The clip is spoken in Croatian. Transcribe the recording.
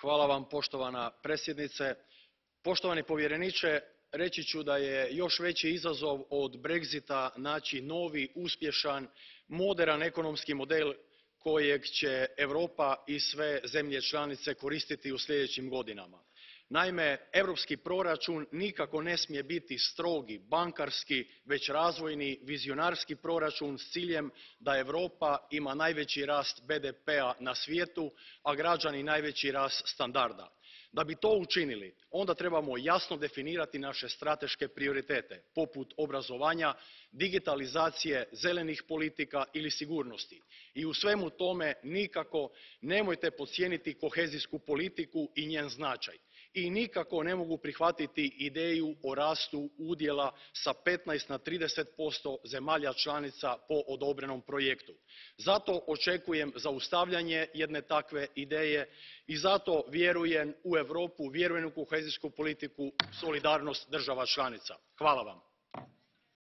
hvala vam poštovana predsjednice. Poštovani povjereniče, reći ću da je još veći izazov od Brexita naći novi, uspješan, moderan ekonomski model kojeg će Europa i sve zemlje članice koristiti u sljedećim godinama. Naime, europski proračun nikako ne smije biti strogi, bankarski, već razvojni, vizionarski proračun s ciljem da Europa ima najveći rast BDP a na svijetu, a građani najveći rast standarda. Da bi to učinili, onda trebamo jasno definirati naše strateške prioritete, poput obrazovanja, digitalizacije, zelenih politika ili sigurnosti. I u svemu tome nikako nemojte podcijeniti kohezijsku politiku i njen značaj i nikako ne mogu prihvatiti ideju o rastu udjela s fifteen na thirty zemalja članica po odobrenom projektu. zato očekujem zaustavljanje jedne takve ideje i zato vjerujem u europu vjerujem u kohezijsku politiku solidarnost država članica. hvala vam.